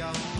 Yahoo.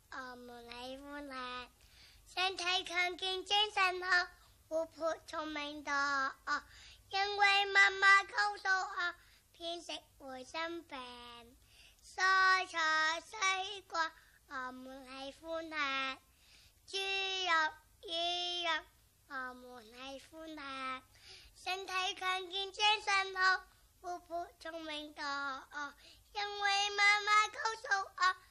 我们来欢吃，身体强健精神好，活泼聪明多。因为妈妈告诉我，偏食会生病。蔬菜水果我们来欢吃，猪肉鱼肉我们来欢吃，身体强健精神好，活泼聪明多。因为妈妈告诉我。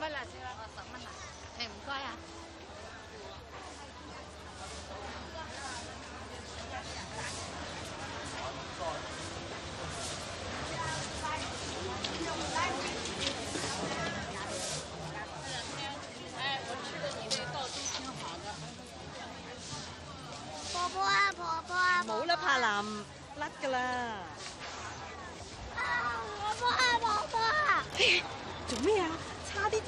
没啦，是吧？没啦，咸乖啊！哎，我吃的你那道都挺好的。婆婆啊，婆婆啊！冇啦，怕男甩的啦。啊，婆婆啊，婆婆！哎，做咩啊？